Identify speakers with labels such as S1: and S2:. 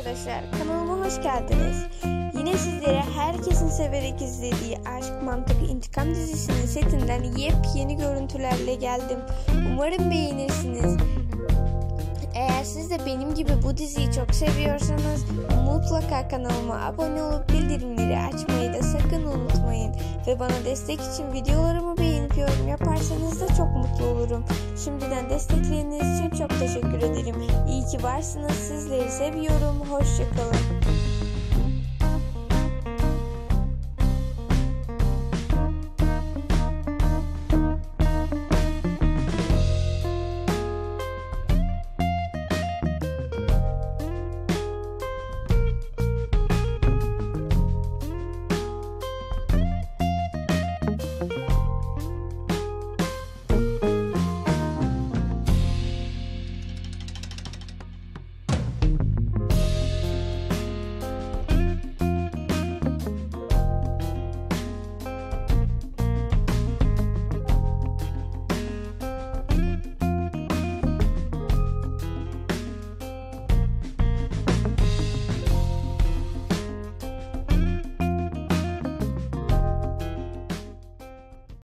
S1: arkadaşlar, kanalıma hoş geldiniz. Yine sizlere herkesin severek izlediği Aşk Mantığı İntikam dizisinin setinden yepyeni görüntülerle geldim. Umarım beğenirsiniz. Eğer siz de benim gibi bu diziyi çok seviyorsanız mutlaka kanalıma abone olup bildirimleri açmayı da sakın unutmayın. Ve bana destek için videolarımı beğenip yorum yaparsanız da çok mutlu olurum. Şimdiden destekleriniz için çok teşekkür ederim. İyi ki varsınız. Sizleri seviyorum. Hoşçakalın.